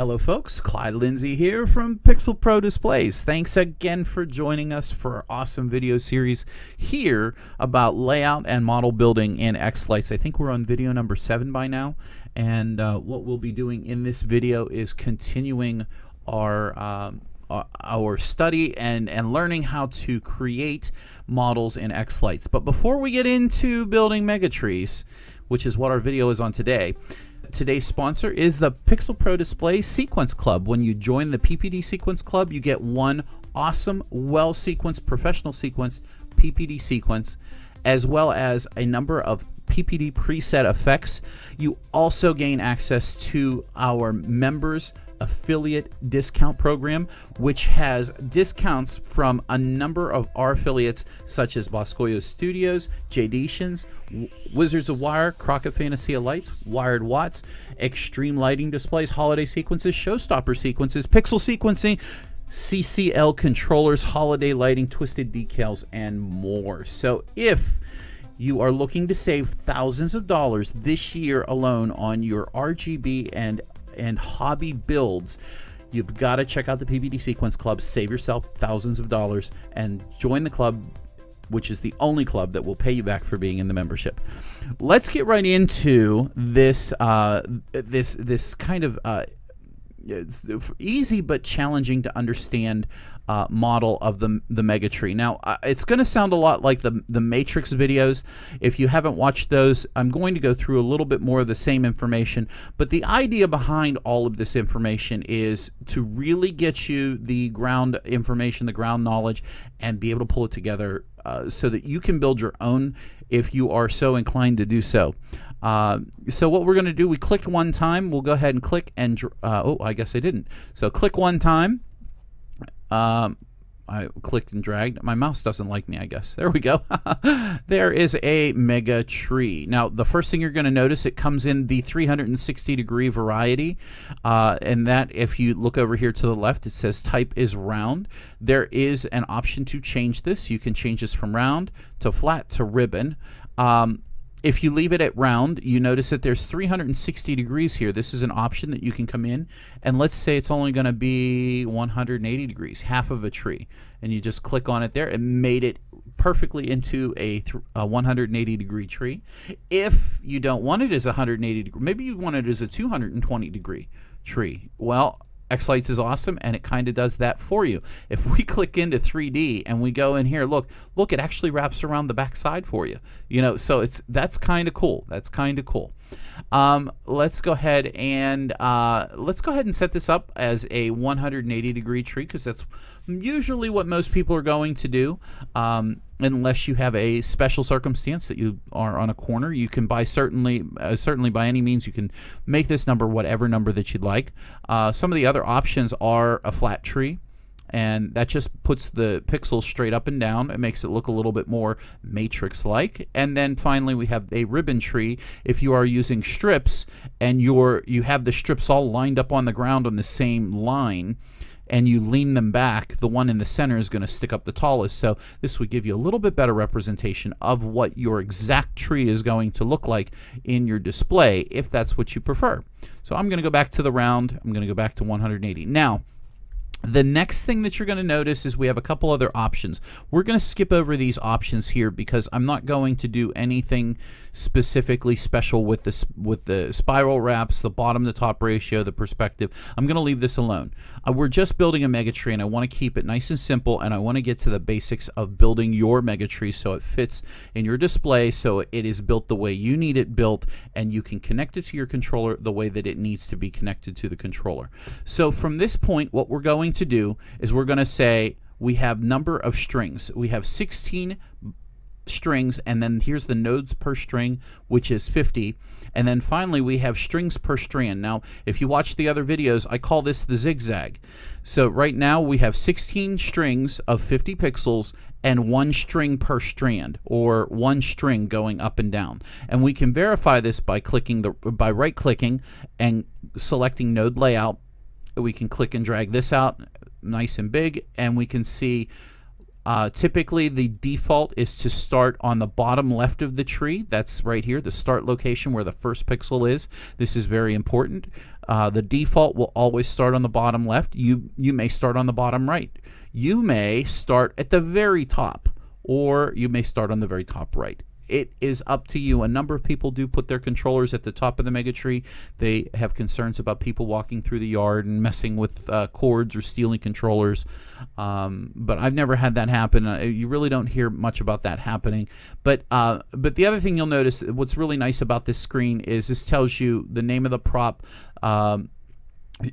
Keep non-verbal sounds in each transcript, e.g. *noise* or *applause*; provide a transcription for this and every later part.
Hello, folks. Clyde Lindsay here from Pixel Pro Displays. Thanks again for joining us for our awesome video series here about layout and model building in Xlights. I think we're on video number seven by now. And uh, what we'll be doing in this video is continuing our um, our study and, and learning how to create models in Xlights. But before we get into building megatrees, which is what our video is on today, today's sponsor is the Pixel Pro Display Sequence Club. When you join the PPD Sequence Club, you get one awesome, well sequenced, professional sequence PPD sequence, as well as a number of PPD preset effects. You also gain access to our members affiliate discount program, which has discounts from a number of our affiliates, such as Boscoyo Studios, Jadations, Wizards of Wire, Crockett Fantasia Lights, Wired Watts, Extreme Lighting Displays, Holiday Sequences, Showstopper Sequences, Pixel Sequencing, CCL controllers, holiday lighting, twisted decals, and more. So if you are looking to save thousands of dollars this year alone on your RGB and and hobby builds, you've got to check out the PPD Sequence Club, save yourself thousands of dollars, and join the club, which is the only club that will pay you back for being in the membership. Let's get right into this uh, this this kind of uh, easy but challenging to understand uh, model of the the Megatree. Now, uh, it's going to sound a lot like the the Matrix videos. If you haven't watched those, I'm going to go through a little bit more of the same information. But the idea behind all of this information is to really get you the ground information, the ground knowledge, and be able to pull it together uh, so that you can build your own if you are so inclined to do so. Uh, so what we're going to do, we clicked one time. We'll go ahead and click and, uh, oh, I guess I didn't. So click one time. Um, I clicked and dragged. My mouse doesn't like me, I guess. *laughs* There we go. *laughs* there is a mega tree. Now, the first thing you're going to notice, it comes in the 360 degree variety. Uh, and that, if you look over here to the left, it says type is round. There is an option to change this. You can change this from round to flat to ribbon. Um, if you leave it at round, you notice that there's 360 degrees here. This is an option that you can come in, and let's say it's only going to be 180 degrees, half of a tree. And you just click on it there. It made it perfectly into a, a 180 degree tree. If you don't want it as 180 degree, maybe you want it as a 220 degree tree. Well, Xlights is awesome and it kind of does that for you. If we *laughs* click into 3D and we go in here, look, look, it actually wraps around the back side for you. You know, so it's that's kind of cool. That's kind of cool. Um, let's go ahead and uh, let's go ahead and set this up as a 180 degree tree because that's usually what most people are going to do. Um, unless you have a special circumstance that you are on a corner, you can buy certainly uh, certainly by any means you can make this number whatever number that you'd like. Uh, some of the other options are a flat tree and that just puts the pixels straight up and down. It makes it look a little bit more matrix-like. And then finally, we have a ribbon tree. If you are using strips and you're you have the strips all lined up on the ground on the same line, and you lean them back, the one in the center is going to stick up the tallest. So this would give you a little bit better representation of what your exact tree is going to look like in your display, if that's what you prefer. So I'm going to go back to the round. I'm going to go back to 180. Now, the next thing that you're going to notice is we have a couple other options. We're going to skip over these options here because I'm not going to do anything specifically special with this with the spiral wraps, the bottom to top ratio, the perspective. I'm going to leave this alone. Uh, we're just building a mega tree and I want to keep it nice and simple and I want to get to the basics of building your mega tree so it fits in your display so it is built the way you need it built and you can connect it to your controller the way that it needs to be connected to the controller. So from this point what we're going to do is we're going to say we have number of strings. We have 16 strings and then here's the nodes per string which is 50 and then finally we have strings per strand. Now if you watch the other videos I call this the zigzag. So right now we have 16 strings of 50 pixels and one string per strand or one string going up and down. And we can verify this by clicking the by right clicking and selecting node layout we can click and drag this out nice and big and we can see Uh, typically, the default is to start on the bottom left of the tree. That's right here, the start location where the first pixel is. This is very important. Uh, the default will always start on the bottom left. You, you may start on the bottom right. You may start at the very top, or you may start on the very top right it is up to you. A number of people do put their controllers at the top of the mega tree. They have concerns about people walking through the yard and messing with uh, cords or stealing controllers. Um, but I've never had that happen. Uh, you really don't hear much about that happening. But uh, but the other thing you'll notice, what's really nice about this screen is this tells you the name of the prop. Um,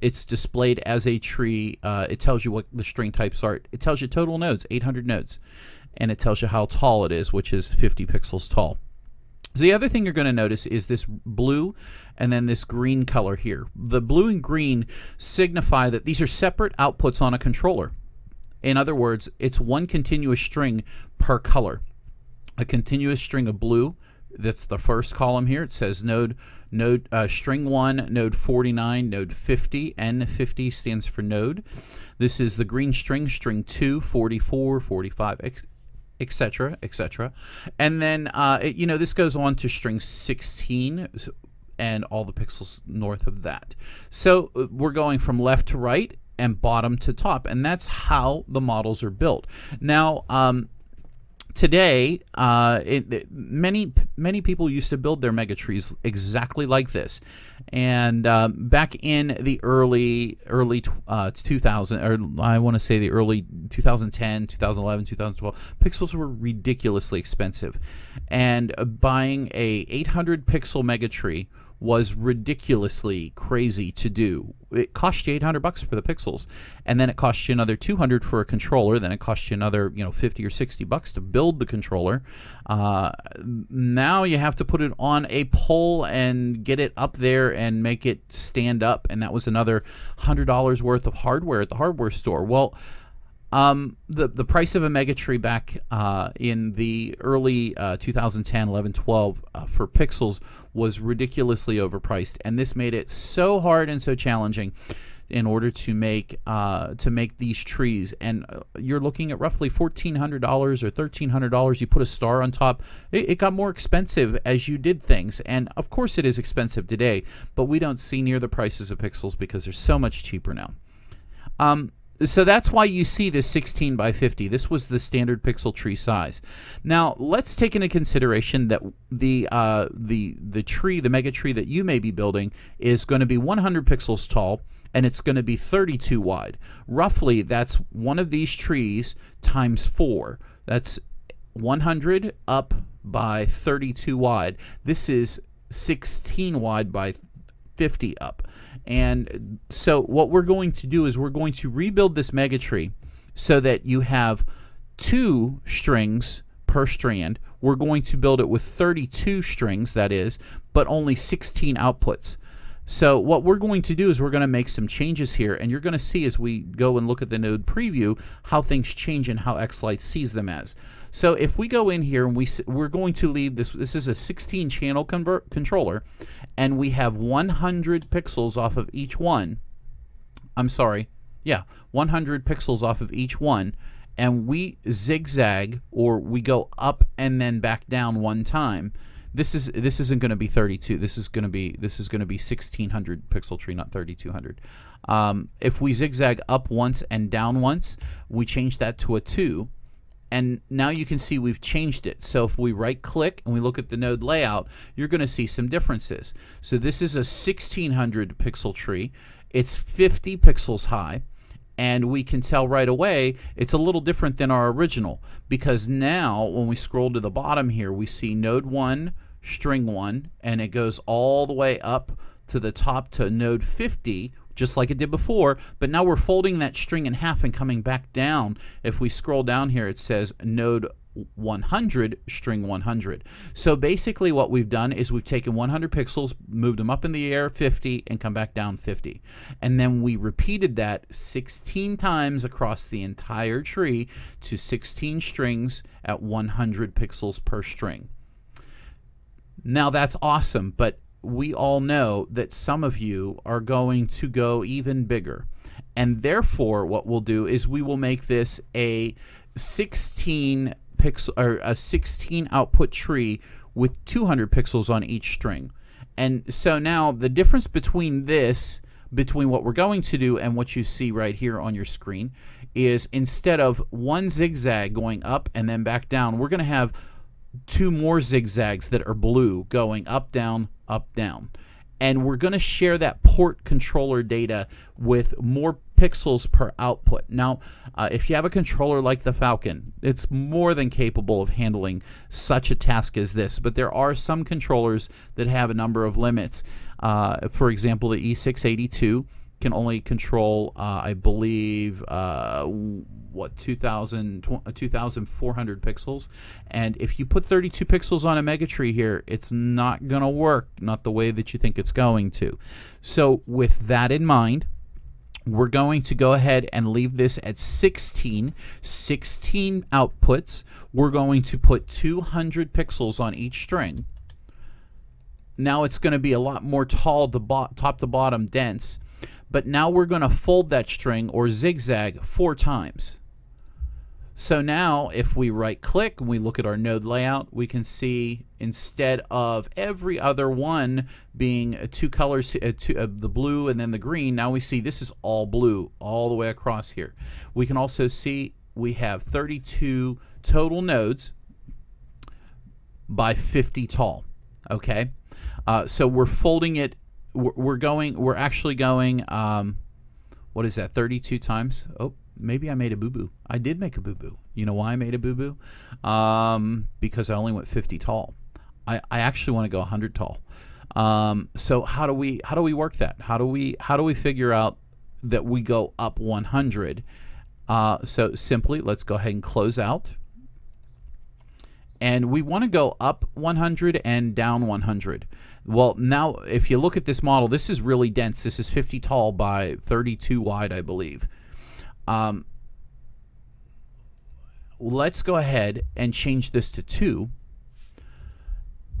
it's displayed as a tree. Uh, it tells you what the string types are. It tells you total nodes, 800 nodes and it tells you how tall it is, which is 50 pixels tall. So the other thing you're going to notice is this blue and then this green color here. The blue and green signify that these are separate outputs on a controller. In other words, it's one continuous string per color. A continuous string of blue, that's the first column here. It says node node uh, string 1, node 49, node 50. N50 stands for node. This is the green string, string 2, 44, 45, etc., etc. And then, uh, it, you know, this goes on to string 16 and all the pixels north of that. So uh, we're going from left to right and bottom to top, and that's how the models are built. Now, um, today, uh, it, many many people used to build their megatrees exactly like this, and uh, back in the early early uh, 2000 or I want to say the early 2010, 2011, 2012, pixels were ridiculously expensive, and uh, buying a 800 pixel megatree was ridiculously crazy to do. It cost you 800 bucks for the pixels, and then it cost you another 200 for a controller. Then it cost you another, you know, 50 or 60 bucks to build the controller. Uh, now you have to put it on a pole and get it up there and make it stand up, and that was another hundred dollars worth of hardware at the hardware store. Well um, the the price of a Megatree back uh, in the early uh, 2010, 11, 12 uh, for Pixels was ridiculously overpriced, and this made it so hard and so challenging in order to make uh, to make these trees. And uh, you're looking at roughly fourteen hundred dollars or thirteen hundred dollars. You put a star on top. It, it got more expensive as you did things, and of course it is expensive today. But we don't see near the prices of Pixels because they're so much cheaper now. Um, so that's why you see this 16 by 50. This was the standard pixel tree size. Now let's take into consideration that the uh, the the tree, the mega tree that you may be building, is going to be 100 pixels tall and it's going to be 32 wide. Roughly, that's one of these trees times four. That's 100 up by 32 wide. This is 16 wide by 50 up. And so what we're going to do is we're going to rebuild this mega tree so that you have two strings per strand. We're going to build it with 32 strings, that is, but only 16 outputs. So what we're going to do is we're going to make some changes here, and you're going to see as we go and look at the node preview how things change and how Xlight sees them as. So if we go in here and we we're going to leave this. This is a 16 channel convert controller, and we have 100 pixels off of each one. I'm sorry, yeah, 100 pixels off of each one, and we zigzag or we go up and then back down one time this is this isn't going to be 32 this is going to be this is going to be 1600 pixel tree not 3200 um, if we zigzag up once and down once we change that to a 2 and now you can see we've changed it. So if we right click and we look at the node layout you're going to see some differences. So this is a 1600 pixel tree. It's 50 pixels high and we can tell right away it's a little different than our original because now when we scroll to the bottom here we see node 1 string 1 and it goes all the way up to the top to node 50 just like it did before but now we're folding that string in half and coming back down if we scroll down here it says node 100 string 100. So basically what we've done is we've taken 100 pixels, moved them up in the air 50 and come back down 50. And then we repeated that 16 times across the entire tree to 16 strings at 100 pixels per string. Now that's awesome, but we all know that some of you are going to go even bigger. And therefore, what we'll do is we will make this a 16 pixel or a 16 output tree with 200 pixels on each string. And so now the difference between this, between what we're going to do and what you see right here on your screen, is instead of one zigzag going up and then back down, we're going to have two more zigzags that are blue going up, down, up, down. And we're going to share that port controller data with more pixels per output. Now, uh, if you have a controller like the Falcon, it's more than capable of handling such a task as this, but there are some controllers that have a number of limits. Uh, for example, the E682 can only control, uh, I believe, uh, what 2,000, 2,400 pixels. And if you put 32 pixels on a Megatree here, it's not going to work, not the way that you think it's going to. So with that in mind, we're going to go ahead and leave this at 16 16 outputs we're going to put 200 pixels on each string now it's going to be a lot more tall to top to bottom dense but now we're going to fold that string or zigzag four times so now if we right click and we look at our node layout, we can see instead of every other one being two colors, uh, two, uh, the blue and then the green, now we see this is all blue all the way across here. We can also see we have 32 total nodes by 50 tall. Okay, uh, so we're folding it. We're, going. We're actually going. Um, what is that? 32 times. Oh, maybe I made a boo boo. I did make a boo boo. You know why I made a boo boo? Um, because I only went 50 tall. I, I actually want to go 100 tall. Um, so how do we how do we work that? How do we how do we figure out that we go up 100? Uh, so simply, let's go ahead and close out. And we want to go up 100 and down 100. Well, now if you look at this model, this is really dense. This is 50 tall by 32 wide, I believe. Um, let's go ahead and change this to 2.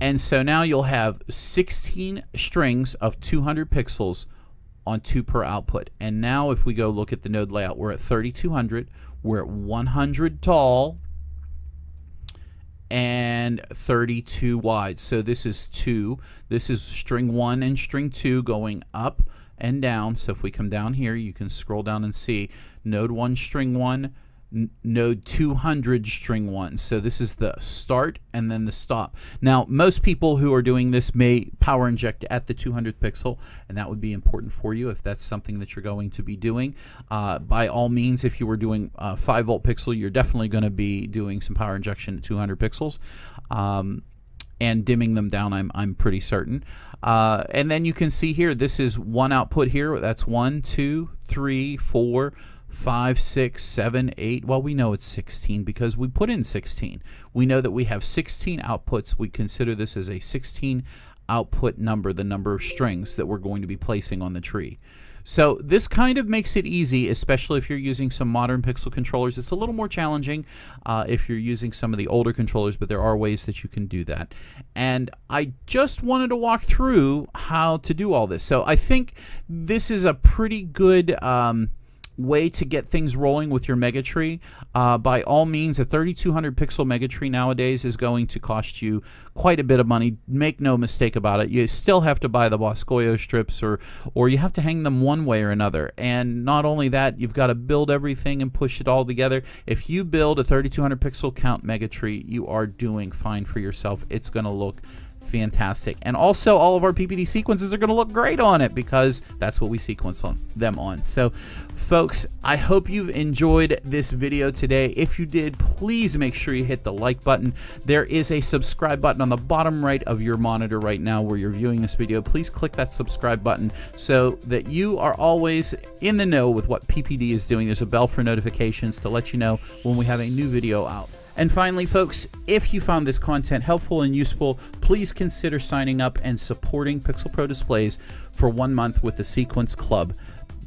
And so now you'll have 16 strings of 200 pixels on 2 per output. And now if we go look at the node layout, we're at 3200, we're at 100 tall, and 32 wide. So this is 2. This is string 1 and string 2 going up and down. So if we come down here, you can scroll down and see node 1 string 1, node 200 string 1. So this is the start and then the stop. Now, most people who are doing this may power inject at the 200th pixel, and that would be important for you if that's something that you're going to be doing. Uh, by all means, if you were doing 5 volt pixel, you're definitely going to be doing some power injection at 200 pixels. Um, and dimming them down, I'm, I'm pretty certain. Uh, and then you can see here, this is one output here. That's one, two, three, four, five, six, seven, eight. Well, we know it's 16 because we put in 16. We know that we have 16 outputs. We consider this as a 16 output number, the number of strings that we're going to be placing on the tree. So this kind of makes it easy, especially if you're using some modern Pixel controllers. It's a little more challenging uh, if you're using some of the older controllers, but there are ways that you can do that. And I just wanted to walk through how to do all this. So I think this is a pretty good... Um, way to get things rolling with your Megatree. Uh, by all means, a 3200 pixel Megatree nowadays is going to cost you quite a bit of money. Make no mistake about it. You still have to buy the Boscoyo strips or, or you have to hang them one way or another. And not only that, you've got to build everything and push it all together. If you build a 3200 pixel count Megatree, you are doing fine for yourself. It's going to look fantastic. And also, all of our PPD sequences are going to look great on it because that's what we sequence on them on. So, folks, I hope you've enjoyed this video today. If you did, please make sure you hit the like button. There is a subscribe button on the bottom right of your monitor right now where you're viewing this video. Please click that subscribe button so that you are always in the know with what PPD is doing. There's a bell for notifications to let you know when we have a new video out. And finally, folks, if you found this content helpful and useful, please consider signing up and supporting Pixel Pro Displays for one month with the Sequence Club.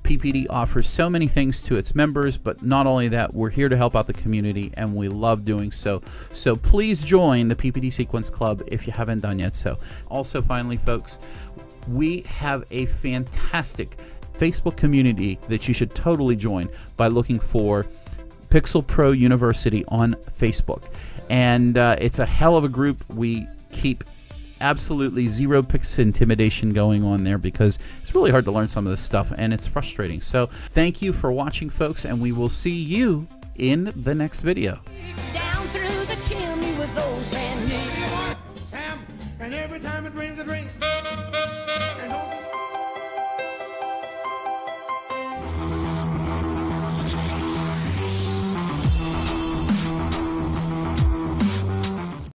PPD offers so many things to its members, but not only that, we're here to help out the community and we love doing so. So please join the PPD Sequence Club if you haven't done yet so. Also, finally, folks, we have a fantastic Facebook community that you should totally join by looking for Pixel Pro University on Facebook. And uh, it's a hell of a group. We keep absolutely zero pixel intimidation going on there because it's really hard to learn some of this stuff and it's frustrating. So thank you for watching, folks, and we will see you in the next video. Down through the chimney with old Sam Sam, and every time it rains, it rains. And don't